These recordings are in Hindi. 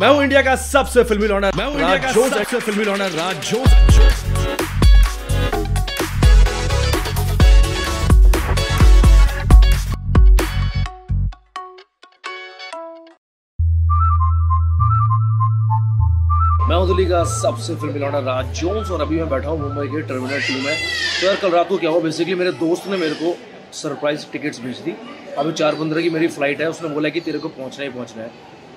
मैं हूँ इंडिया का सबसे फिल्मी लॉनर मैं हूँ इंडिया का सबसे फिल्मी लॉनर राज मैं हूँ दिल्ली का सबसे फिल्मी लॉनर राज जोन्स और अभी मैं बैठा हूँ मुंबई के टर्मिनल टू में। तो यार कल रात को क्या हुआ? बेसिकली मेरे दोस्त ने मेरे को सरप्राइज़ टिकट्स भेज दी। अभी चार पंद्रह की मेरी फ़्लाइट है उसने बोला कि तेरे को पहुँचना ही पहुँचना है।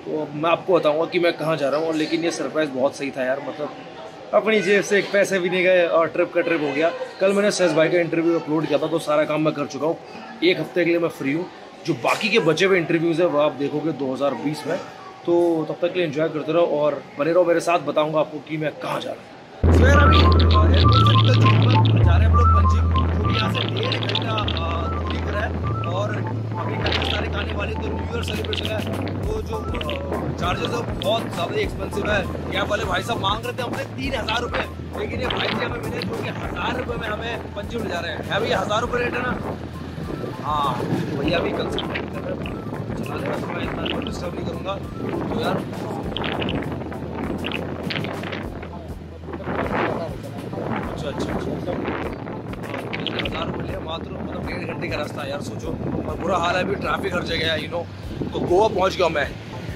तो मैं आपको बताऊँगा कि मैं कहाँ जा रहा हूँ, लेकिन ये सरप्राइज़ बहुत सही था यार मतलब अपनी जेब से एक पैसे भी नहीं गए और ट्रिप का ट्रिप हो गया। कल मैंने सहज भाई का इंटरव्यू अपलोड किया था तो सारा काम मैं कर चुका हूँ। एक हफ़्ते के लिए मैं फ्री हूँ। जो बाकी के बचे हुए इंटरव्यूज़ हैं, वो आप देखोगे 2020 में। तो तब तक के लिए इन्जॉय करते रहो और बने रहो मेरे साथ, बताऊँगा आपको कि मैं कहाँ जा रहा हूँ। और अभी तारीख आने वाली तो न्यू ईयर सेलिब्रेशन है। तो जो चार्जेस है बहुत ज़्यादा एक्सपेंसिव है। कैब वाले भाई साहब मांग रहे थे हमसे तीन हज़ार रुपये लेकिन ये भाई जी हमें मिले जो कि हज़ार रुपये में हमें पंजिम ले जा रहे हैं। भैया, हज़ार रुपये रेट है ना? हाँ तो भैया भी कल से तो मैं इतना डिस्टर्ब नहीं करूँगा। तो यार अच्छा अच्छा अच्छा हज़ार रुपये लिया मात्र मतलब डेढ़ घंटे का रास्ता यार, सोचो। और बुरा हाल है, अभी ट्रैफ़िक हर जगह है यू नो तो गोवा पहुँच गया मैं।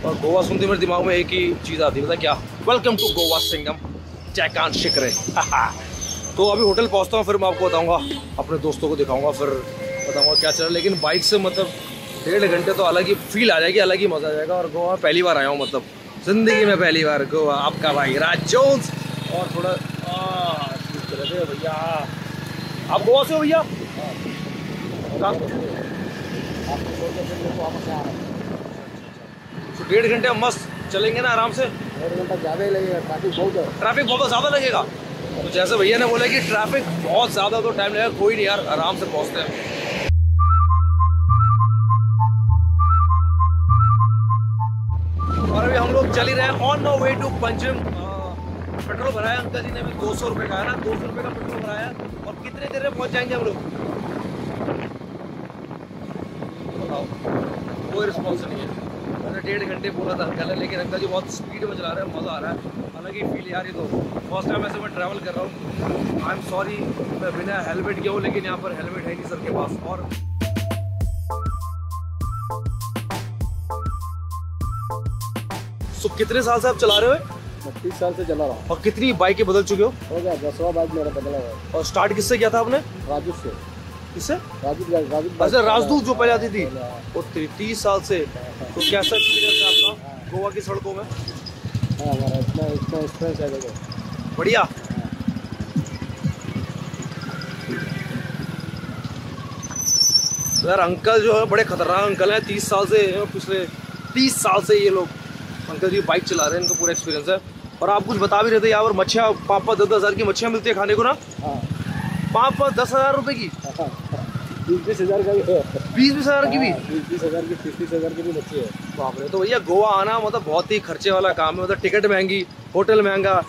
और गोवा सुनते मेरे दिमाग में एक ही चीज़ आती है क्या? वेलकम टू गोवा सिंगम जयकांत शिकरे तो अभी होटल पहुँचता हूँ, फिर मैं आपको बताऊँगा, अपने दोस्तों को दिखाऊँगा, फिर बताऊँगा क्या चल रहा है। लेकिन बाइक से मतलब डेढ़ घंटे तो अलग ही फील आ जाएगी, अलग ही मज़ा आ जाएगा। और गोवा पहली बार आया हूँ मतलब। ज़िंदगी में पहली बार गोवा। आपका भाई राज जोन्स। और थोड़ा भैया। आप गोवा से हो भैया? तो डेढ़ घंटे मस्त चलेंगे ना आराम से। डेढ़ घंटा ज़्यादा ही लगेगा ट्रैफ़िक बहुत है। ट्रैफ़िक बहुत ज़्यादा लगेगा। तो जैसे भैया ने बोला कि ट्रैफ़िक बहुत ज़्यादा तो टाइम लगेगा। कोई नहीं यार आराम से पहुँचते हैं। और अभी हम लोग चल ही रहे हैं on no way to Pancham. Petrol भराया अंकल जी ने अभी दो सौ रुपये का है ना? दो सौ रुपये का पेट्रोल भराया। और कितने देर में पहुँच जाएँगे हम लोग बताओ कोई रिस्पॉन्स नहीं है। मैंने डेढ़ घंटे बोला था अंकल है लेकिन अंकल जी बहुत स्पीड में चला रहे हैं मज़ा आ रहा है। अलग ही फील यार ये तो। फ़र्स्ट टाइम ऐसे मैं ट्रैवल कर रहा हूँ। आई एम सॉरी मैं बिना हेलमेट गया हूँ लेकिन यहाँ पर हेलमेट है नहीं सर के पास और सो कितने साल से आप चला रहे हो? बत्तीस साल से चला रहा हूँ। और कितनी बाइकें बदल चुके हो? हो गया दसवा बाइक मेरा बदला हुआ और स्टार्ट किससे किया था आपने? राजू से। किससे? अच्छा राजदूत जो पहले आती थी। हाँ। वो तीस साल से। तो कैसा एक्सपीरियंस है आपका गोवा की सड़कों में? हाँ इतना इतना एक्सपीरियंस है बढ़िया। यार अंकल जो है बड़े खतरनाक अंकल हैं। तीस साल से पिछले तीस साल से ये लोग अंकल जी बाइक चला रहे हैं। इनका पूरा एक्सपीरियंस है। और आप कुछ बता भी रहे थे यहाँ पर मच्छियाँ पाँच पाँच दस दस हज़ार की मच्छियाँ मिलती है खाने को ना? हाँ। पाँच पाँच दस हज़ार रुपये की। बीस बीस हज़ार का भी है। बीस बीस हज़ार की भी बीस बीस हज़ार की तीस तीस हज़ार की भी बच्ची है। बाप रे तो भैया गोवा आना मतलब बहुत ही खर्चे वाला काम है। मतलब टिकट महँगी होटल महँगा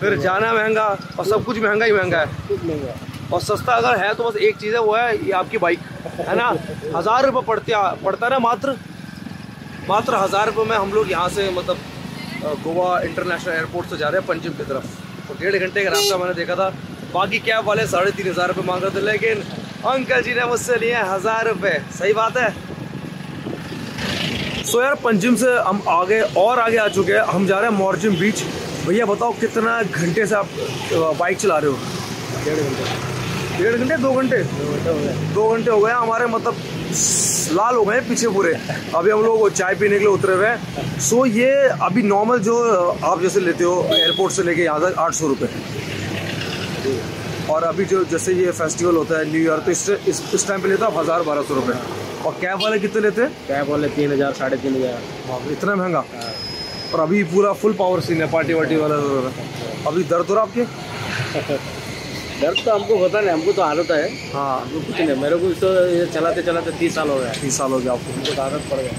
फिर जाना महँगा और सब कुछ महँगा ही महँगा है। महँगा। और सस्ता अगर है तो बस एक चीज़ है वो है ये आपकी बाइक है ना? हज़ार रुपये पड़ते पड़ता ना मात्र? मात्र हज़ार रुपये में हम लोग यहाँ से मतलब गोवा इंटरनेशनल एयरपोर्ट से जा रहे हैं पंजिम की तरफ़। तो डेढ़ घंटे का रास्ता मैंने देखा था बाकी कैब वाले? साढ़े तीन हज़ार रुपये मांग रहे थे लेकिन अंकल जी ने मुझसे लिए हज़ार रुपये। सही बात है? सो यार पंजिम से हम आगे और आगे आ चुके हैं। हम जा रहे हैं मॉर्जिम बीच। भैया बताओ कितना घंटे से आप बाइक चला रहे हो? डेढ़ घंटे। डेढ़ घंटे? दो घंटे? दो घंटे हो गए। दो घंटे हो गए। हमारे मतलब लाल हो गए पीछे पूरे। अभी हम लोग चाय पीने के लिए उतरे हुए हैं। सो ये अभी नॉर्मल जो आप जैसे लेते हो एयरपोर्ट से लेके यहाँ तक आठ सौ रुपये। और अभी जो जैसे ये फेस्टिवल होता है न्यू ईयर तो इस इस, इस टाइम पे लेता हो आप हज़ार बारह सौ रुपये और कैब वाले कितने लेते हैं? कैब वाले तीन हज़ार साढ़े तीन हज़ार। इतना महँगा? और अभी पूरा फुल पावर सीन है पार्टी वार्टी वाला। अभी दर्द हो रहा आपके? दर्द तो हमको होता नहीं हमको तो आदत है। हाँ। हमको कुछ नहीं मेरे को तो ये चलाते चलाते तीस साल हो गया। तीस साल हो गया आपको। हमको तो आदत पड़ गया।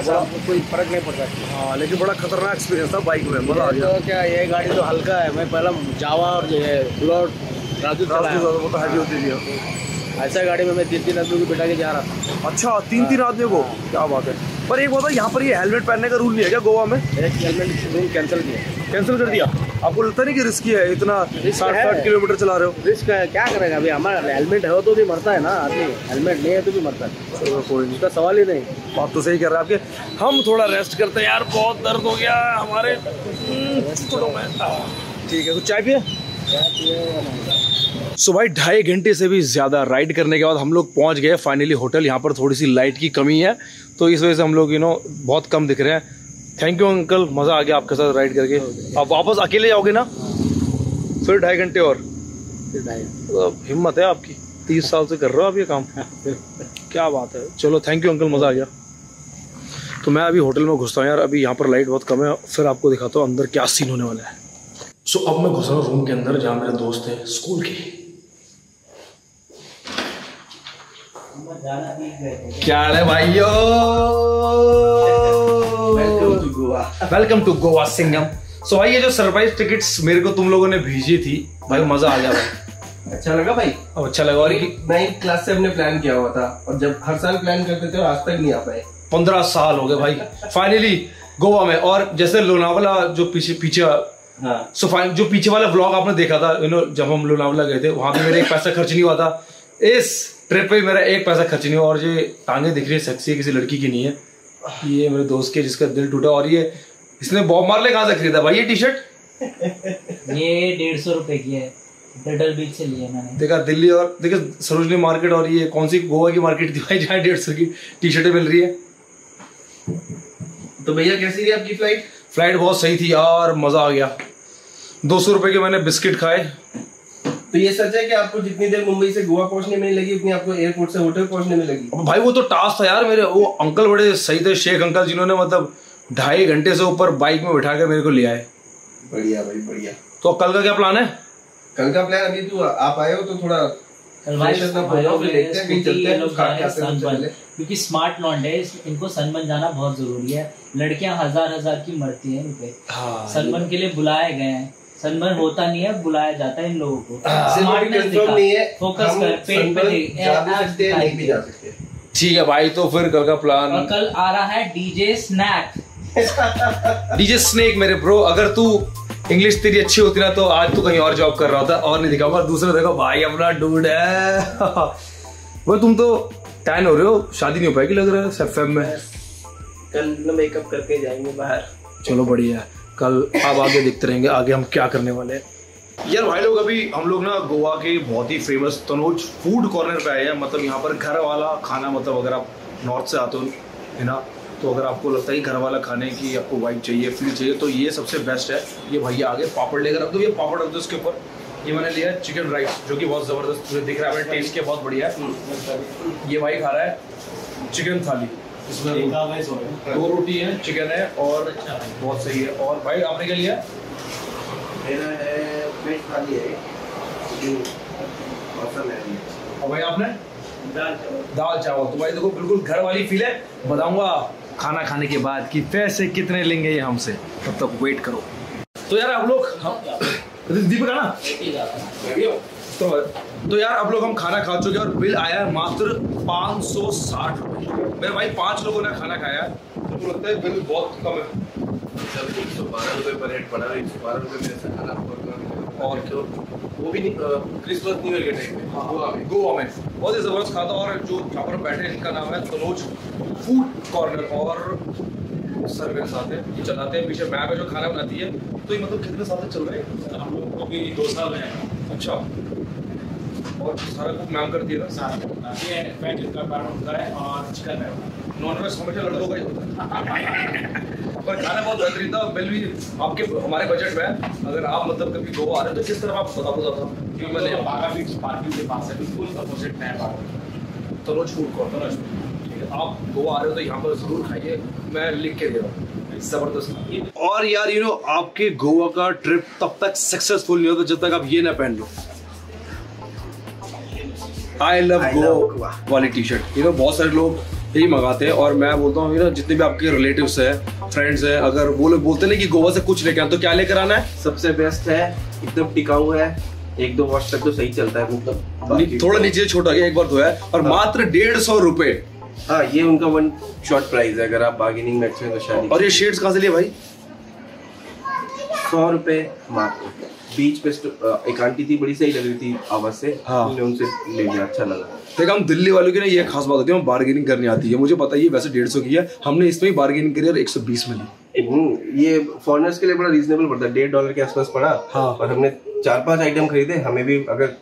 ऐसा हमको कोई फ़र्क नहीं पड़ता हाँ लेकिन बड़ा खतरनाक एक्सपीरियंस था बाइक में मज़ा आ गया। तो क्या ये गाड़ी तो हल्का है। मैं पहला जावा और ये बुलोट राजू वो तो हैवी होती थी। ऐसा गाड़ी में मैं तीन तीन आदमी को बिठा के जा रहा था। अच्छा तीन तीन आदमी को? क्या बात है। पर एक बात यहाँ पर ये हेलमेट पहनने का रूल नहीं है क्या गोवा में? एक हेलमेट रूल कैंसिल किया। कैंसिल कर दिया? आपको लगता नहीं कि रिस्की है इतना साठ साठ किलोमीटर चला रहे हो? रिस्क है। क्या करेगा अभी? हमारा हेलमेट है तो भी मरता है ना आदमी। हेलमेट नहीं है तो भी मरता है। कोई नहीं। सवाल ही नहीं। बात तो सही कर रहे हैं आपके। हम थोड़ा रेस्ट करते हैं यार बहुत दर्द हो गया हमारे। हम्म, ठीक है कुछ चाय पिए सो so, भाई, ढाई घंटे से भी ज़्यादा राइड करने के बाद हम लोग पहुँच गए फाइनली होटल यहाँ पर थोड़ी सी लाइट की कमी है तो इस वजह से हम लोग यू नो बहुत कम दिख रहे हैं। थैंक यू अंकल मज़ा आ गया आपके साथ राइड करके। आप वापस अकेले जाओगे ना? फिर ढाई घंटे और। तो हिम्मत है आपकी? तीस साल से कर रहे हो आप ये काम? क्या बात है। चलो थैंक यू अंकल मज़ा आ गया। तो मैं अभी होटल में घुसता हूँ यार। अभी यहाँ पर लाइट बहुत कम है। फिर आपको दिखाता हूँ अंदर क्या सीन होने वाला है। सो अब मैं घुस रहा हूँ रूम के अंदर जहाँ मेरे दोस्त हैं स्कूल के। क्या है भाइयों? Welcome to Goa Singham so भाई ये जो सरप्राइज़ टिकट्स मेरे को तुम लोगों ने भेजी थी भाई मज़ा आ गया भाई। अच्छा लगा भाई? अब अच्छा लगा और नाइन्थ क्लास से हमने प्लान किया हुआ था और जब हर साल प्लान करते थे और आज तक नहीं आ पाए। पंद्रह साल हो गए भाई। फाइनली गोवा में और जैसे लोनावला जो पीछे पीछे हाँ। सो फाइन जो पीछे वाला ब्लॉग आपने देखा था यू नो जब हम लोनावला गए थे वहाँ पे मेरा एक पैसा खर्च नहीं हुआ था। इस ट्रिप पे मेरा एक पैसा खर्च नहीं हुआ और ये टांगे दिख रही है सेक्सी किसी लड़की की नहीं है। ये मेरे दोस्त के जिसका दिल टूटा और ये इसने बॉब मार्ले कहाँ से खरीदा भाई ये टी शर्ट ये डेढ़ सौ रुपए की है। डडल बीच से लिए मैंने। देखा दिल्ली और देखा सरोजनी मार्केट और ये कौन सी गोवा की मार्केट थी भाई जहाँ डेढ़ सौ की टी शर्टें मिल रही है। तो भैया कैसी रही आपकी फ़्लाइट फ़्लाइट बहुत सही थी यार मज़ा आ गया। दो सौ रुपए के मैंने बिस्किट खाए। तो ये सच है कि आपको जितनी देर मुंबई से गोवा पहुँचने में लगी उतनी आपको एयरपोर्ट से होटल पहुँचने में लगी। अब भाई वो तो टास्क था यार मेरे। वो अंकल बड़े सही थे शेख अंकल जिन्होंने मतलब ढाई घंटे से ऊपर बाइक में बिठा के मेरे को ले आए। बढ़िया भाई बढ़िया। तो कल का क्या प्लान है? कल का प्लान अभी तो आप आए हो तो थोड़ा क्योंकि स्मार्ट लॉन्ड है इनको सनबर्न जाना बहुत ज़रूरी है। लड़कियाँ हज़ार हज़ार की मरती है इनपे। हाँ सनबर्न के लिए बुलाए गए हैं। सनबर्न होता नहीं है बुलाया जाता है इन लोगों को। दिखा, नहीं है। फोकस कर पेट पे हैं ठीक है भाई तो फिर कल का और प्लान कल आ रहा है डीजे स्नैक। डीजे स्नेक मेरे ब्रो अगर तू इंग्लिश तेरी अच्छी होती ना तो आज तू कहीं और जॉब कर रहा होता और नहीं दिखाऊँगा दूसरा देखो भाई अपना डूड है। वो तुम तो टैन हो रहे हो शादी नहीं हो पाएगी लग रहा है सेफ़ में। कल मेकअप करके जाएँगे बाहर। चलो बढ़िया है। कल आप आगे देखते रहेंगे आगे हम क्या करने वाले हैं। यार भाई लोग अभी हम लोग ना गोवा के बहुत ही फ़ेमस तनोज फ़ूड कॉर्नर पे आए हैं। मतलब यहाँ पर घर वाला खाना मतलब अगर आप नॉर्थ से आते हो है ना? तो अगर आपको लगता है घर वाला खाने की आपको वाइब चाहिए फील चाहिए तो ये सबसे बेस्ट है। ये भैया आगे पापड़ लेकर रख दो ये पापड़ रख दो इसके ऊपर। ये मैंने लिया है चिकन राइस जो कि बहुत ज़बरदस्त मुझे दिख रहा है मैंने टेस्ट किया बहुत बढ़िया है। ये भाई खा रहा है चिकन थाली। इसमें दो रोटी है चिकन है और बहुत सही है। और भाई आपने क्या लिया? मेरा है वेज थाली है। है। और भाई आपने? दाल चावल। तो भाई देखो, बिल्कुल घर वाली फील है। बताऊँगा खाना खाने के बाद कि पैसे कितने लेंगे ये हमसे। तब तक वेट करो। तो यार आप लोग दीपक है ना। तो तो यार अब लोग हम खाना खा चुके हैं और बिल आया है मात्र पाँच सौ साठ रुपये। मेरे भाई पाँच लोगों ने खाना खाया है। तो लगता है बिल बहुत कम है। एक सौ बारह रुपए पर रेट पड़ा एक सौ बारह रुपए में से खाना और तो वो भी क्रिसमस न्यू ईयर के टाइम पे। गोवा में। गोवा में। बहुत ही ज़बरदस्त खाता और जो यहाँ पर बैठे हैं इनका नाम है तनोज फ़ूड कॉर्नर और सर मेरे साथ है ये चलाते हैं। पीछे मैम है जो खाना बनाती है। तो ये मतलब कितने साल से चल रहे हैं? हम लोग को भी दो साल हैं। अच्छा। और सारा कुछ मैम करती है ना नॉन वेज हमेशा लड़कों का ही होता है। पर खाना बहुत बेहतरीन था। बिल भी आपके हमारे बजट में अगर आप मतलब कभी गोवा आ रहे हो तो किस तरफ़ आप बता बता था? मैंने तनोज फ़ूड कॉर्नर ठीक है आप गोवा आ रहे हो तो यहाँ पर ज़रूर खाइए। मैं लिख के दे रहा हूँ। ज़बरदस्त। और यार यू नो आपके गोवा का ट्रिप तब तक सक्सेसफुल नहीं होता जब तक आप ये ना पहन लो। आई लव I love गो वाली टी शर्ट यू नो बहुत सारे लोग यही मंगाते हैं और मैं बोलता हूँ जितने भी आपके रिलेटिव्स हैं फ्रेंड्स हैं अगर वो लोग बोलते नहीं कि गोवा से कुछ लेके आए तो क्या लेकर आना है? सबसे बेस्ट है एकदम टिकाऊ है एक दो वॉश तक तो सही चलता है मतलब नी- थोड़ा नीचे छोटा एक बार धोया है और मात्र डेढ़ सौ रुपए। हाँ ये उनका वन शॉर्ट प्राइस है अगर आप बार्गेनिंग में अच्छे हैं तो शादी और ये शेड्स कहाँ से लिए भाई? सौ रुपए मात्र बीच पे एक आंटी थी बड़ी सही लग रही थी आवाज़ से। हाँ। उनसे ले लिया अच्छा लगा। देख हम दिल्ली वालों की ना ये खास बात होती है हम बार्गेनिंग करने आती है। मुझे पता है वैसे डेढ़ सौ की है हमने इसमें ही बार्गेनिंग करी और एक सौ बीस में ली। हम्म, ये फॉरनर्स के लिए बड़ा रीजनेबल पड़ता है। डेढ़ डॉलर के आसपास पड़ा हाँ। और हमने चार पाँच आइटम खरीदे। हमें भी अगर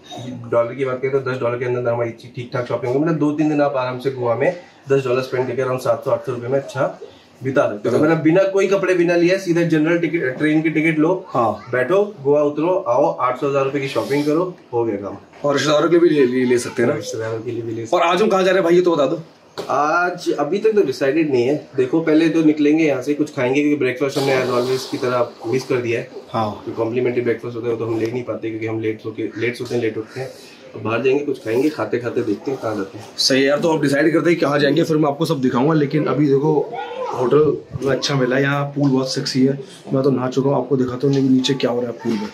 डॉलर की बात करें तो दस डॉलर के अंदर हमारी ठीक ठाक शॉपिंग मतलब दो तीन दिन आप आराम से गोवा में दस डॉलर स्पेंड करके अराउंड सात सौ आठ सौ रुपए में अच्छा बिता सकते हो। मतलब बिना कोई कपड़े बिना लिए सीधे जनरल टिकट ट्रेन की टिकट लो हाँ। बैठो गोवा उतरो आओ आठ सौ हज़ार रुपए की शॉपिंग करो हो गया काम। और रिश्तेदारों के भी ले, ले, सकते हैं ना? रिश्तेदारों के लिए भी ले और आज हम कहाँ जा रहे हैं भाई ये तो बता दो। आज अभी तक तो डिसाइडेड नहीं है। देखो पहले तो निकलेंगे यहाँ से कुछ खाएँगे क्योंकि ब्रेकफास्ट हमने एज ऑलवेज की तरह मिस कर दिया है। हाँ। जो कॉम्प्लीमेंट्री ब्रेकफास्ट होता है वो तो हम ले नहीं पाते क्योंकि हम लेट सोके लेट सोते हैं लेट उठते हैं। बाहर जाएँगे कुछ खाएँगे खाते खाते देखते हैं कहाँ जाते हैं। सही यार तो हम डिसाइड करते हैं कहाँ जाएँगे फिर मैं आपको सब दिखाऊँगा लेकिन अभी देखो होटल में अच्छा मिला है, यहाँ पूल बहुत सेक्सी है। मैं तो नहा चुका हूँ, आपको दिखाता हूँ लेकिन नीचे क्या हो रहा है पूल में।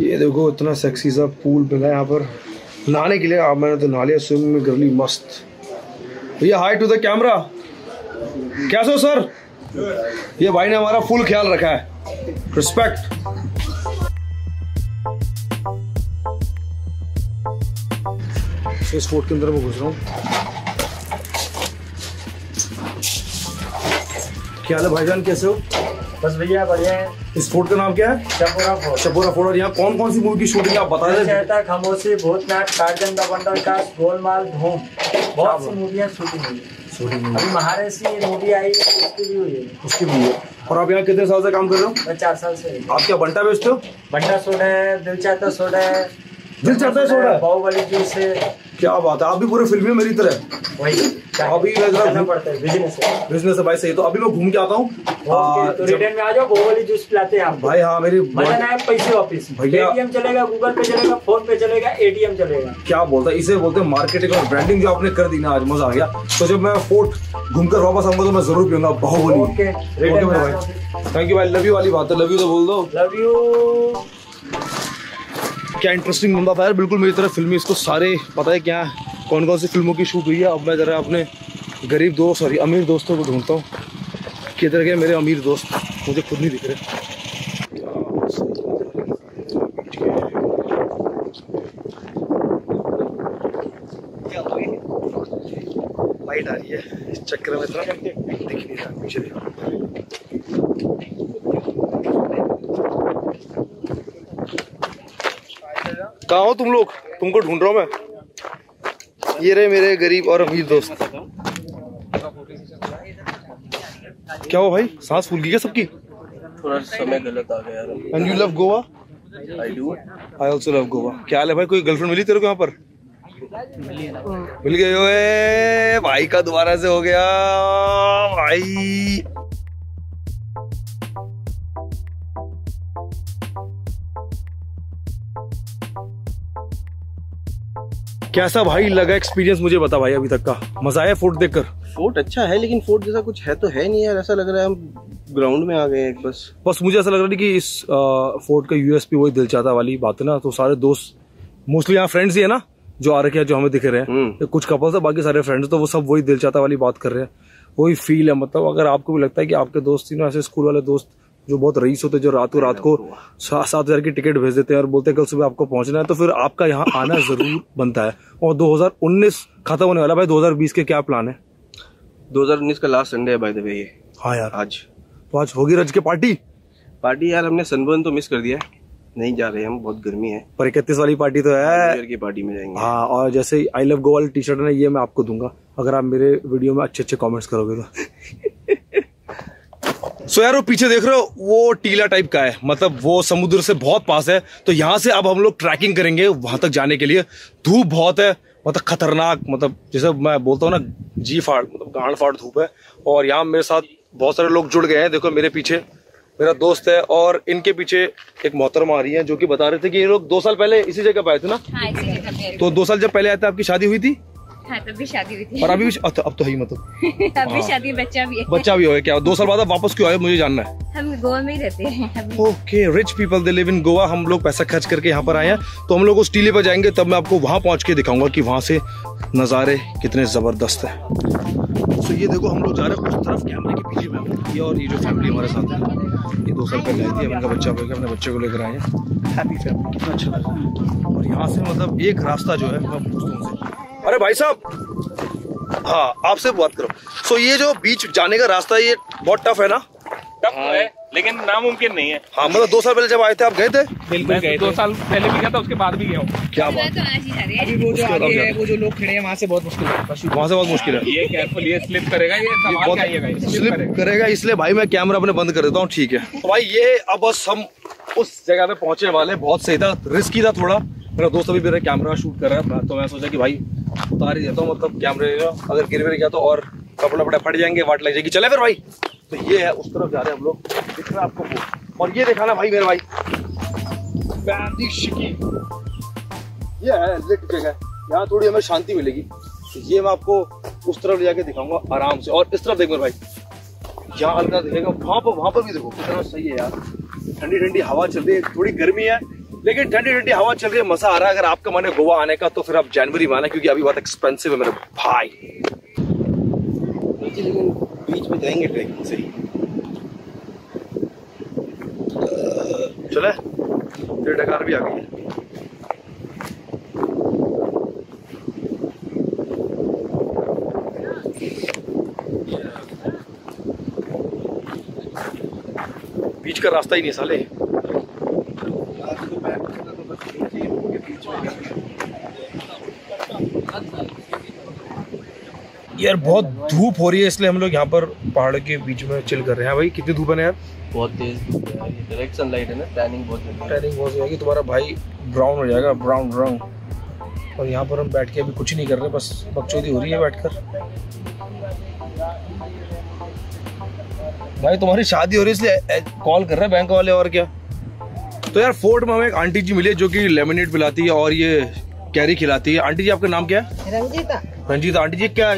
ये देखो, इतना सेक्सी सा पूल मिला है यहाँ पर। नहाने के लिए आप मैंने तो नहा लिया स्विमिंग में कर ली, मस्त। भैया हाई टू द कैमरा कैसे हो सर ये भाई ने हमारा फुल ख्याल रखा है। रिस्पेक्ट इस फोर्ट के अंदर मैं घुस रहा हूँ। क्या हाल है भाईजान? कैसे हो? बस भैया बढ़िया है। इस फोर्ट का नाम क्या है? चपूरा फोर्ट चपोरा फोर्ट और यहाँ कौन कौन सी मूवी की शूटिंग आप बता रहे शहता खामोशी भूतनाथ कार्जन का बंदरकाश गोलमाल धूम। बहुत सी मूवियाँ शूटिंग हुई। शूटिंग अभी महारसी मूवी आई है उसकी भी हुई है। उसकी भी है। और आप यहाँ कितने साल से काम कर रहे हो? मैं चार साल से। आप क्या बंटा बेचते हो? बंडा सोडा है दिल चाहता सोडा है। दिल चाहता है है? बाहुबली जूस है क्या बात है? आप भी पूरे फिल्मी मेरी तरह वही अभी है बिज़नेस है बिज़नेस है भाई सही तो अभी मैं घूम के आता हूँ। तो रिटर्न में आ जाओ बाहुबली जूस पिलाते हैं भाई हाँ मेरी मज़ा ना है पैसे वापिस। भैया- एटीएम चलेगा गूगल पे चलेगा फ़ोन पे चलेगा एटीएम चलेगा। क्या बोलता है? इसे बोलते हैं मार्केटिंग और ब्रांडिंग जो आपने कर दी ना आज मज़ा आ गया। तो जब मैं फोर्ट घूमकर वापस आऊँगा तो मैं ज़रूर पीऊँगा बाहुबली। ओके ओके रिटर्न में भाई थैंक यू भाई। लव यू वाली बात है। लव यू तो बोल दो। लव यू क्या इंटरेस्टिंग बंदा था यार। बिल्कुल मेरी तरह फिल्मी इसको सारे, पता है क्या कौन कौन सी फ़िल्मों की शूट हुई है। अब मैं जरा अपने गरीब दोस्त सॉरी अमीर दोस्तों को ढूंढता हूँ। किधर गए मेरे अमीर दोस्त? मुझे खुद नहीं दिख रहे। चक्कर में इतना दिख नहीं रहा कहाँ हो तुम लोग? तुमको ढूंढ रहा हूँ मैं। ये रहे मेरे गरीब और अमीर दोस्त। क्या हो भाई? सांस फूल गई क्या सबकी? थोड़ा समय गलत आ गया यार। And you love Goa I do I also love Goa क्या हाल है भाई? कोई गर्लफ्रेंड मिली तेरे को यहाँ पर? मिल गई ओए भाई का दोबारा से हो गया। भाई। कैसा भाई लगा एक्सपीरियंस मुझे बता भाई अभी तक का? मज़ा आया फोर्ट देखकर। फोर्ट अच्छा है लेकिन फोर्ट जैसा कुछ है तो है नहीं यार ऐसा लग रहा है हम ग्राउंड में आ गए हैं बस। बस मुझे ऐसा लग रहा है कि इस फोर्ट का यूएसपी वही दिल चाहता वाली बात है ना तो सारे दोस्त मोस्टली यहाँ फ्रेंड्स ही है ना जो आ रखे हैं जो हमें दिख रहे हैं। हम्म। कुछ कपल्स है बाकी सारे फ्रेंड्स तो वो सब वही दिल चाहता वाली बात कर रहे हैं। वही फील है मतलब अगर आपको भी लगता है कि आपके दोस्त ही ना ऐसे स्कूल वाले दोस्त जो बहुत रईस होते हैं जो रातों रात को सात सात हज़ार की टिकट भेज देते हैं और बोलते हैं कल सुबह आपको पहुँचना है। तो फिर आपका यहाँ आना ज़रूर बनता है। और 2019 खत्म होने वाला भाई 2020 के क्या प्लान है? 2019 का लास्ट संडे है द ये। हाँ यार। आज। तो आज होगी रज की पार्टी? पार्टी यार हमने सनबर्न तो मिस कर दिया है। नहीं जा रहे हम बहुत गर्मी है। पर इकतीस वाली पार्टी तो है। की पार्टी में जाएँगे। हाँ और जैसे आई लव गोवा वाली टी शर्ट है ये मैं आपको दूँगा। अगर आप मेरे वीडियो में अच्छे अच्छे कॉमेंट्स करोगे तो। सो यार वो पीछे देख रहे हो वो टीला टाइप का है। मतलब वो समुद्र से बहुत पास है। तो यहाँ से अब हम लोग ट्रैकिंग करेंगे वहाँ तक जाने के लिए। धूप बहुत है मतलब खतरनाक मतलब जैसे मैं बोलता हूँ ना जी फाड़ मतलब गांड फाड़ धूप है। और यहाँ मेरे साथ बहुत सारे लोग जुड़ गए हैं देखो मेरे पीछे मेरा दोस्त है और इनके पीछे एक मोहतरमा आ रही है जो कि बता रहे थे कि ये लोग दो साल पहले इसी जगह पे आए थे ना? हाँ इसी जगह तो दो साल जब पहले आए थे आपकी शादी हुई थी? हाँ तब भी शादी हुई थी। और अभी भी अब तो, अब तो है ही मतलब। अब भी शादी बच्चा भी है। बच्चा भी हो क्या? दो साल बाद वापस क्यों आए? मुझे जानना है। हम गोवा में ही रहते हैं okay rich people they live in Goa हम लोग पैसा खर्च करके यहाँ पर आए हैं। तो हम लोग उस टीले पर जाएँगे तब मैं आपको वहाँ पहुँच के दिखाऊँगा कि वहाँ से नज़ारे कितने ज़बरदस्त है। सो ये देखो हम लोग जा रहे हैं उस तरफ़ कैमरे के पीछे में। ये और ये जो फैमिली हमारे साथ है ये दो साल पहले आई थी इनका बच्चा हो गया अपने बच्चे को लेकर आए हैं। हैप्पी फैमिली कितना अच्छा। लग और यहाँ से मतलब एक रास्ता जो है मैं पूछता हूँ अरे भाई साहब। हाँ आपसे बात करो। सो ये जो बीच जाने का रास्ता है ये बहुत टफ है ना? टफ तो है लेकिन नामुमकिन नहीं है। हाँ मतलब दो साल पहले जब आए थे आप गए थे? बिल्कुल गए दो साल पहले भी गया था उसके बाद भी गया हूँ। क्या बात तो आज ही जा रही है। अभी वो जो आगे है वो जो लोग खड़े हैं वहाँ से बहुत मुश्किल है। वहाँ से बहुत मुश्किल है। ये केयरफुल ये स्लिप करेगा ये ये स्लिप स्लिप करेगा। इसलिए भाई मैं कैमरा अपने बंद कर देता हूँ ठीक है। तो भाई ये अब बस हम उस जगह पे पहुँचने वाले बहुत सही था रिस्की था थोड़ा। मेरा दोस्त अभी मेरा कैमरा शूट कर रहा था तो मैं सोचा कि भाई उतार ही देता हूँ मतलब कैमरे अगर गिर गिर गया तो और कपड़े वपड़े फट जाएँगे, वाट लग जाएगी। चले फिर भाई। तो ये है, उस तरफ़ जा रहे हैं हम लोग। दिख रहा है आपको वो। और ये देखा ना भाई मेरे भाई। ये है लिट जगह। यहाँ थोड़ी हमें शांति मिलेगी। तो ये मैं आपको उस तरफ़ ले जाके दिखाऊँगा, आराम से। और इस तरफ़ देख भाई। यहाँ हल्का दिखेगा। वहाँ पर वहाँ पर भी देखो, कितना सही है यार। ठंडी ठंडी हवा चल रही है। थोड़ी गर्मी है। लेकिन ठंडी ठंडी हवा चल रही है मज़ा आ रहा है। अगर आपका मन है गोवा आने का तो फिर आप जनवरी में आना क्योंकि अभी बहुत एक्सपेंसिव है मेरे भाई। लेकिन बीच में जाएँगे ट्रैकिंग से ही चले फिर डकार भी आ गई है। बीच का रास्ता ही नहीं साले। यार बहुत धूप हो रही है इसलिए हम लोग यहाँ पर पहाड़ के बीच में चिल कर रहे हैं। भाई कितनी धूप है ना यार? बहुत तेज डायरेक्ट सनलाइट है ना टैनिंग बहुत टैनिंग बहुत हो जाएगी तुम्हारा भाई ब्राउन हो जाएगा ब्राउन ब्राउन और यहाँ पर हम बैठ के अभी कुछ नहीं कर रहे बस बकचोदी हो रही है बैठकर। भाई तुम्हारी शादी हो रही है इसलिए कॉल कर रहे हैं बैंक वाले और क्या? तो यार फोर्ट में हमें एक आंटी जी मिली जो कि लेमिनेट पिलाती है और ये कैरी खिलाती है। आंटी जी आपका नाम क्या है? रंजीता। रंजीत आंटी जी क्या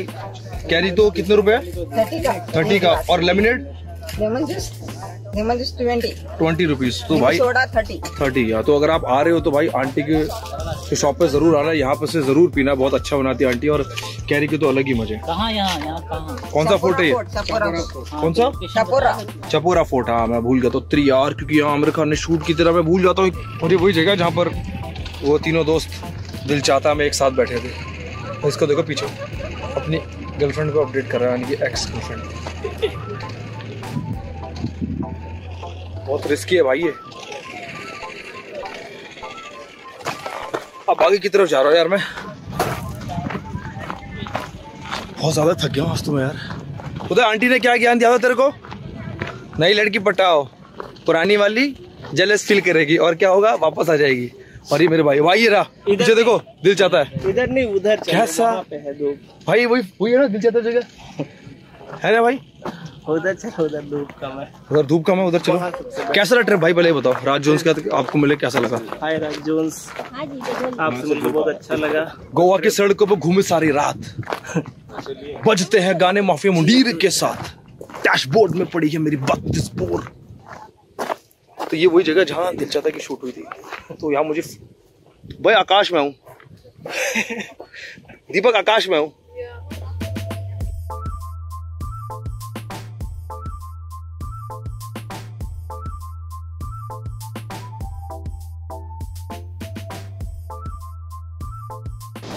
कैरी तो कितने रुपए? थर्टी का। थर्टी का। और laminate lemon juice lemon juice twenty twenty rupees तो भाई सोडा थर्टी थर्टी या तो अगर आप आ रहे हो तो भाई आंटी के शॉप पे ज़रूर आना। यहाँ पे से ज़रूर पीना। बहुत अच्छा बनाती है आंटी और कैरी के तो अलग ही मज़े। कहाँ यहाँ? यहाँ कौन सा फोर्ट है ये? कौन सा? सपोरा चपोरा फोर्ट। हाँ मैं भूल गया तो त्री यार क्योंकि यहाँ आमिर खान ने शूट की तरह मैं भूल जाता हूँ। और ये वही जगह जहाँ पर वो तीनों दोस्त दिल चाहता में एक साथ बैठे थे। इसको देखो पीछे। अपनी गर्लफ्रेंड को अपडेट कर रहा है, यानी कि एक्स गर्लफ्रेंड बहुत रिस्की है भाई ये। अब आगे की तरफ़ जा रहा हूँ यार मैं। बहुत ज़्यादा थक गया हूँ तो यार। उधर आंटी ने क्या ज्ञान दिया था तेरे को? नई लड़की पटाओ, पुरानी वाली जेलस फील करेगी, और क्या होगा? वापस आ जाएगी। और ये मेरे भाई भाई ये रहा। पीछे देखो दिल चाहता है। इधर नहीं उधर कैसा? है भाई वही वही है ना दिल चाहता जगह? है ना भाई? उधर चलो उधर धूप कम है। उधर धूप कम है उधर चलो। कैसा रहा ट्रिप भाई पहले बताओ। राज जोन्स का आपको मिले कैसा लगा? Hi Raj Jones. आपसे मिलकर बहुत अच्छा लगा। गोवा की सड़कों पर घूमे सारी रात। बजते हैं गाने माफिया मुंडीर के साथ। डैशबोर्ड में पड़ी है मेरी बत्तीस बोर। तो ये वही जगह जहाँ दिल चाहता की शूट हुई थी। तो यहाँ मुझे भाई आकाश में हूँ। दीपक आकाश में हूँ।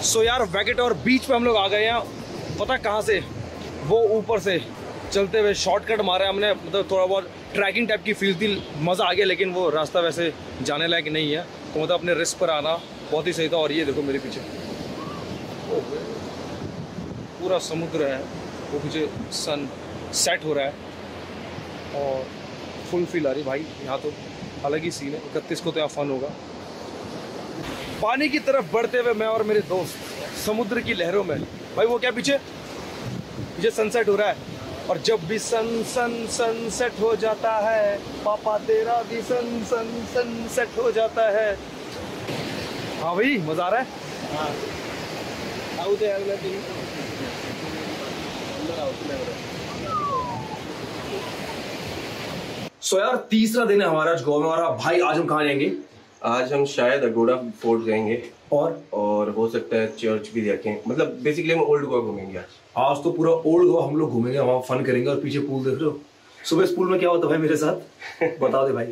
सो so, यार वैकेट और बीच पे हम लोग आ गए हैं। पता कहाँ से? वो ऊपर से। चलते हुए शॉर्टकट मारा हमने। मतलब थोड़ा बहुत ट्रैकिंग टाइप की फील थी, मज़ा आ गया, लेकिन वो रास्ता वैसे जाने लायक नहीं है। तो मतलब अपने रिस्क पर आना बहुत ही सही था, और ये देखो मेरे पीछे। पूरा समुद्र है, वो पीछे सन सेट हो रहा है। और फुल फील आ रही भाई, यहाँ तो अलग ही सीन है। इकतीस को तो यहाँ फन होगा। पानी की तरफ़ बढ़ते हुए मैं और मेरे दोस्त समुद्र की लहरों में। भाई वो क्या पीछे? पीछे सनसेट हो रहा है। और जब भी सन सन सनसेट हो जाता है पापा तेरा भी सन सन सनसेट हो जाता है। हाँ भाई मज़ा आ रहा है? सो यार तीसरा दिन है हमारा आज गोवा में और भाई आज हम कहाँ जाएँगे? आज हम शायद अगोड़ा फोर्ट जाएँगे। और? और हो सकता है चर्च भी देखें। मतलब बेसिकली हम ओल्ड गोवा घूमेंगे आज। आज तो पूरा ओल्ड गोवा हम लोग घूमेंगे, वहाँ फन करेंगे और पीछे पूल देख रहे हो सुबह इस पूल में क्या होता भाई मेरे साथ? बता दे भाई।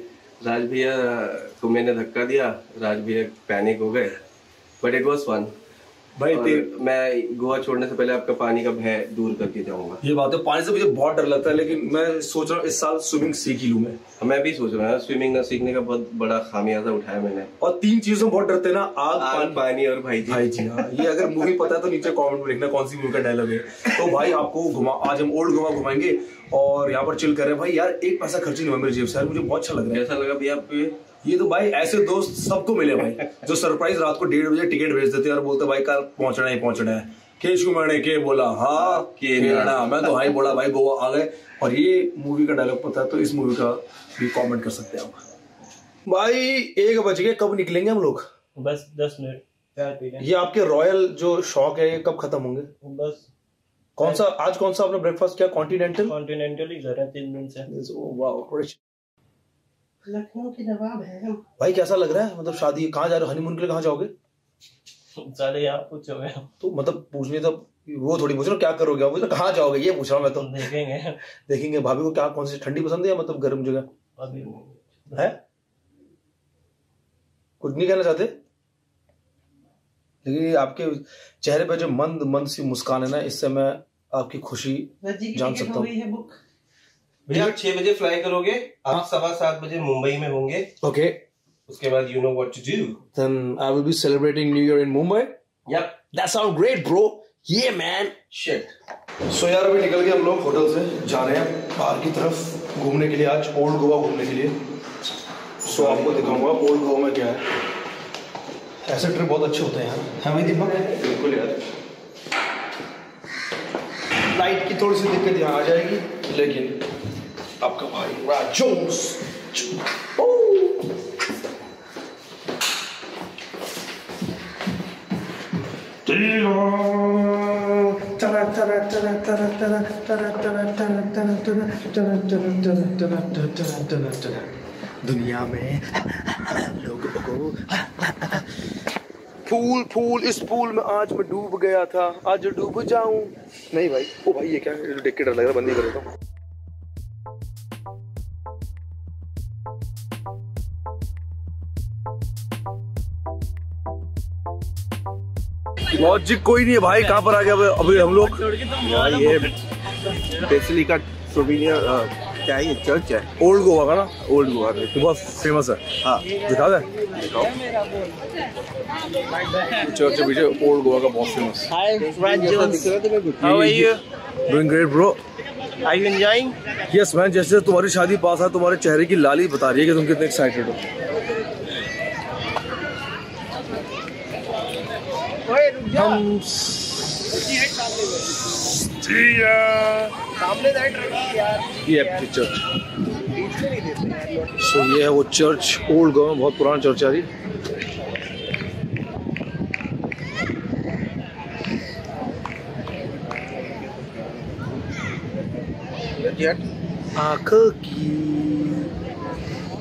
राज भैया को मैंने धक्का दिया। राज भैया पैनिक हो गए बट इट वॉज़ फन भाई ते- मैं गोवा छोड़ने से पहले आपका पानी का भय दूर करके जाऊँगा। ये बात है पानी से मुझे बहुत डर लगता है लेकिन मैं सोच रहा हूँ इस साल स्विमिंग सीख ही लूँ मैं। मैं भी सोच रहा हूँ स्विमिंग ना सीखने का बहुत बड़ा खामियाजा उठाया मैंने। और तीन चीज़ों बहुत डरते हैं ना आग आग पानी। पानी और भाई जी। भाई जी हाँ ये अगर मूवी पता है तो नीचे कॉमेंट में लिखना कौन सी मूवी का डायलॉग है। तो भाई आपको घुमा आज हम ओल्ड गोवा घुमाएँगे और यहाँ पर चिल कर रहे हैं। भाई यार एक पैसा खर्च नहीं हुआ मेरे जेब से मुझे बहुत अच्छा लग रहा है। ऐसा लगा भैया ये तो भाई ऐसे दोस्त सबको मिले भाई जो सरप्राइज़ रात को डेढ़ बजे टिकट भेज देते और बोलते भाई कल पहुँचना ही पहुँचना है। केशु मैंने के बोला? हाँ के ना। ना मैं तो हाई बोला भाई गोवा आ गए। और ये मूवी का डायलॉग पता है तो इस मूवी का भी कमेंट कर सकते हैं आप। भाई एक बज गए कब निकलेंगे हम लोग? बस दस मिनट। ये आपके रॉयल जो शौक है ये कब खत्म होंगे? बस कौन सा आज कौन सा आपने ब्रेकफास्ट किया? कॉन्टिनेंटल कॉन्टिनेंटल ही कर रहे हैं तीन दिन से। वाह लखनऊ की नवाब है हम। भाई कैसा लग रहा है? मतलब शादी कहाँ जा रहे हो? हनीमून के लिए कहाँ जाओगे? साले यहाँ पूछोगे तो मतलब पूछने तो वो थोड़ी पूछ रहा क्या करोगे? आप मुझे कहाँ जाओगे? ये पूछ रहा हूँ मैं तो। देखेंगे। देखेंगे भाभी को क्या कौन सी ठंडी पसंद है या मतलब गर्म जगह? अभी है? कुछ नहीं कहना चाहते? लेकिन आपके चेहरे पे जो मंद मंद सी मुस्कान है ना इससे मैं आपकी खुशी जान सकता हूँ। भैया आप छह बजे फ्लाई करोगे आप सवा सात बजे मुंबई में होंगे। ओके। उसके बाद you know what to do then I will be celebrating New Year in Mumbai. Yup That sounds great, bro. Yeah, man. Shit so यार अभी निकल गए हम लोग होटल से। जा रहे हैं बाहर की तरफ़ घूमने के लिए आज ओल्ड गोवा घूमने के लिए। सो आपको दिखाऊँगा ओल्ड गोवा में क्या है। ऐसे ट्रिप बहुत अच्छे होते हैं यार। है भाई दीपक? बिल्कुल यार। लाइट की थोड़ी सी दिक्कत यहाँ आ जाएगी लेकिन आपका भाई, राज जोन्स। दुनिया में लोगों को फूल फूल, इस फूल में आज मैं डूब गया था। आज डूब जाऊँ। नहीं भाई, ओ भाई, ये क्या है? देख डर लग रहा है, बंदी करो तो लॉजिक कोई नहीं है भाई कहाँ पर आ गया अभी- अभी हम लोग ये बेसिली का सोविनियर क्या है ये? चर्च है। ओल्ड गोवा का ना? ओल्ड गोवा में। ये बहुत फ़ेमस है। हाँ। दिखा दे। चर्च है पीछे ओल्ड गोवा का बहुत famous How are you? Doing great bro Are you enjoying? Yes man जैसे जैसे तुम्हारी शादी पास है तुम्हारे चेहरे की लाली बता रही है कि तुम कितने एक्साइटेड हो। हम ये। चर्च सो ये है वो चर्च ओल्ड गोवा में बहुत पुराना चर्च है आँखों की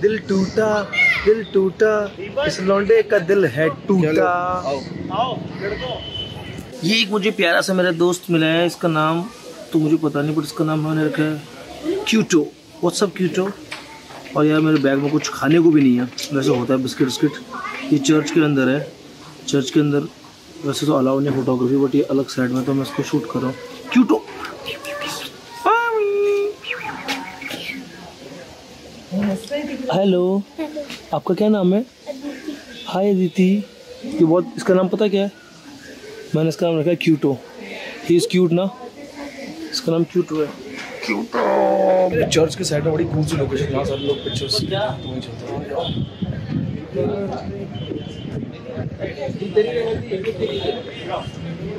दिल टूटा। दिल टूटा, इस लौंडे का दिल है टूटा। ये एक मुझे प्यारा सा मेरा दोस्त मिला है, इसका नाम तो मुझे पता नहीं बट इसका नाम मैंने रखा है क्यूटो व्हाट्सअप क्यूटो और यार, मेरे बैग में कुछ खाने को भी नहीं है। वैसे होता है बिस्किट विस्किट ये चर्च के अंदर है। चर्च के अंदर वैसे तो अलाउ नहीं फोटोग्राफी बट ये अलग साइड में तो मैं इसको शूट कर रहा हूँ। क्यूटो हेलो आपका क्या नाम है? हाय अदिति। ये बहुत इसका नाम पता क्या है? मैंने इसका नाम रखा है क्यूटो। ही इज़ क्यूट ना? इसका नाम क्यूटो है। क्यूटो। चर्च के साइड में बड़ी कूल सी लोकेशन जहाँ सारे लोग पिक्चर्स चलते हैं।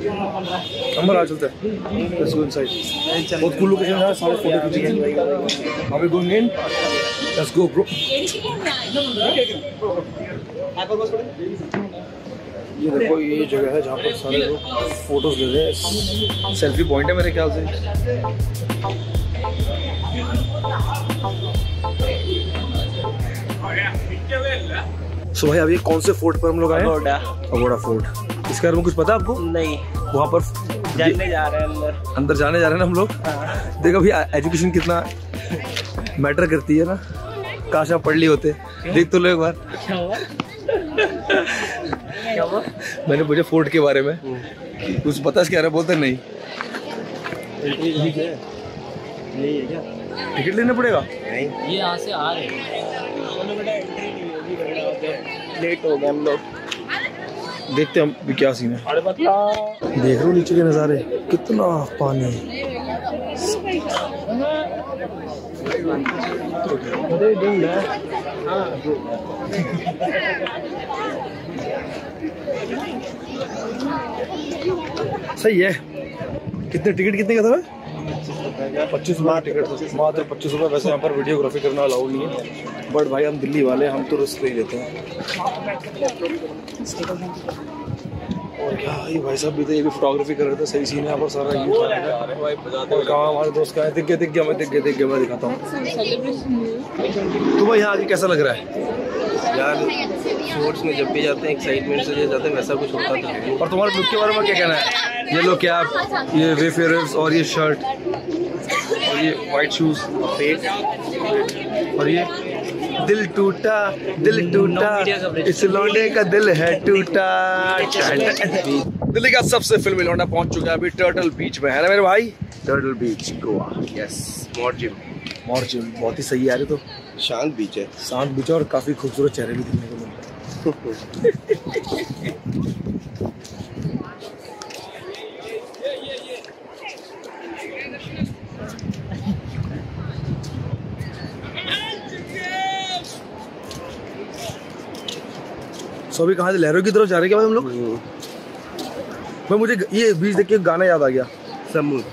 अंबर आ चलते हैं। लेट्स गो इनसाइड बहुत कूल लोकेशन है सारे फ़ोटो खींचेंगे are we going in let's go bro ये देखो ये जगह है जहाँ पर सारे लोग फ़ोटोज़ ले रहे हैं। सेल्फी पॉइंट है मेरे ख्याल से। सो भाई अभी कौन से फोर्ट पर हम लोग आए? अगोड़ा। फोर्ट इसके बारे में कुछ पता आपको? नहीं। वहाँ पर जानने जा रहे हैं अंदर। अंदर जाने जा रहे हैं ना हम लोग। देखो अभी एजुकेशन कितना मैटर करती है ना। काश आप पढ़ लिए होते। देख तो लो एक बार। क्या हुआ? क्या हुआ? मैंने पूछा फोर्ट के बारे में। कुछ पता है क्या रहा बोलते नहीं। टिकट लेना पड़ेगा? नहीं। ये यहाँ से आ रहे हैं। लेट हो गए हम लोग। देखते हम क्या सीन है। देख हो नीचे के नज़ारे? कितना पानी सही है। कितने टिकट कितने का था? पच्चीस रुपये टिकट मात्र पच्चीस रुपये वैसे यहाँ पर वीडियोग्राफी करना अलाउड नहीं है। बट भाई हम दिल्ली वाले हम तो रिस्क ले लेते हैं। और क्या ये भाई साहब भी थे ये भी फोटोग्राफी कर रहे थे सही सीन है यहाँ पर सारा यूथ और कहाँ हमारे दोस्त का है? दिख गया दिख गया मैं दिख गया दिख गया मैं दिखाता हूँ। तो भाई यहाँ आगे कैसा लग रहा है? यार स्पोर्ट्स में जब भी जाते हैं एक्साइटमेंट से जाते हैं वैसा कुछ होता था। और तुम्हारे लुक के बारे में क्या कहना है? ये लो कैप ये वेफेयर्स और ये शर्ट और ये वाइट शूज़ और ये दिल टूटा दिल टूटा। इस लौंडे का दिल है टूटा दिल्ली का सबसे फिल्मी लौंडा पहुँच चुका है अभी टर्टल बीच में। है ना मेरे भाई? Turtle beach Goa yes Morjim Morjim बहुत ही सही आ ये तो। शांत बीच है। शांत बीच है और काफ़ी खूबसूरत चेहरे भी दिखने को मिलते हैं। सो अभी कहाँ से लहरों की तरफ़ जा रहे क्या हम लोग? भाई मुझे ये बीच देख के गाना याद आ गया।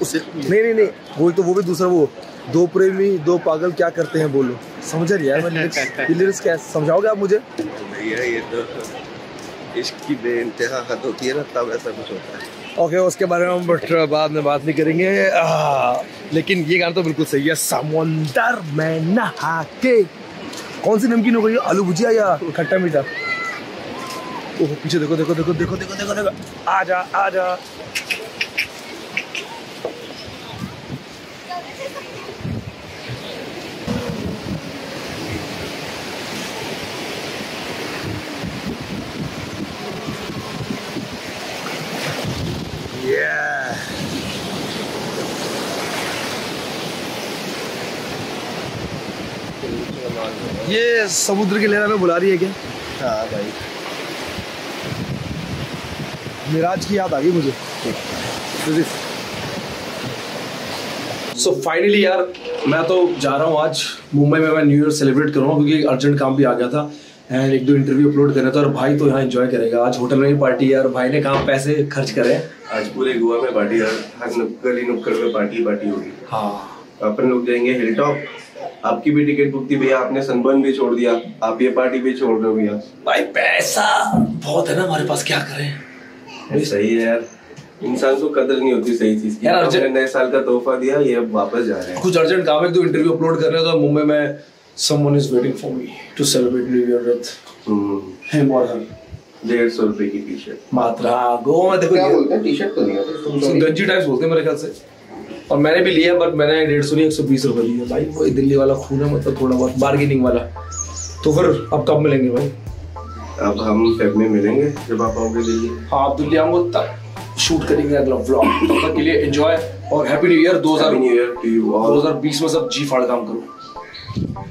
उसे नहीं नहीं नहीं वो तो वो भी दूसरा वो। दो प्रेमी दो पागल क्या करते हैं बोलो। समझ रही यार मैं लिरिक्स क्या है? समझाओगे आप मुझे? भैया ये तो इश्क की बेइंतहा हद होती है ना तब ऐसा कुछ होता है। ओके उसके बारे में हम बट बाद में बात नहीं करेंगे। आ, लेकिन ये गाना तो बिल्कुल सही है। समुंदर में नहा के। कौन सी नमकीन हो गई? आलू भुजिया या खट्टा मीठा? ओह, पीछे देखो देखो देखो देखो देखो देखो देखो। आजा आजा। Yeah. ये समुद्र की लहर में बुला रही है क्या? हाँ भाई। मिराज की याद आ गई मुझे। सो फाइनली यार मैं तो जा रहा हूँ आज मुंबई में मैं न्यू ईयर सेलिब्रेट कर रहा हूँ क्योंकि अर्जेंट काम भी आ गया था एंड एक दो इंटरव्यू अपलोड करना था और भाई तो यहाँ एंजॉय करेगा। आज होटल में ही पार्टी है और भाई ने कहाँ पैसे खर्च करे आज पूरे गोवा में पार्टी हर हर नुक्कड़ ही नुक्कड़ में पार्टी पार्टी होगी। हाँ। अपन लोग जाएँगे हिल टॉप आपकी भी टिकट बुक थी भैया आपने सनबर्न भी छोड़ दिया आप ये पार्टी भी छोड़ रहे हो भैया भाई पैसा बहुत है ना हमारे पास क्या करें? सही है यार। इंसान को कदर नहीं होती सही चीज़ की। यार, अर्जेंट- नए साल का तोहफा दिया ये अब वापस जा रहे हैं। कुछ अर्जेंट काम है दो इंटरव्यू अपलोड कर रहे हैं तो मुंबई में someone is waiting for me to celebrate New Year with hmm, him or her. डेढ़ सौ रुपए की टी शर्ट मात्रा गोवा में देखो ये- हैं? टी शर्ट तो नहीं होती उसको गंजी टाइप्स बोलते हैं मेरे ख्याल से। और मैंने भी लिया बट मैंने डेढ़ सौ नहीं एक सौ बीस रुपए लिए भाई वही दिल्ली वाला खून है मतलब थोड़ा बहुत बार्गेनिंग वाला। तो फिर अब कब मिलेंगे भाई? अब हम फेब में मिलेंगे जब आप आओगे दिल्ली। हाँ आप दिल्ली आओ तब शूट करेंगे अगला व्लॉग तब तक के लिए एंजॉय और happy new year 2000 new year to you 2020 में सब जी फाड़ काम करो।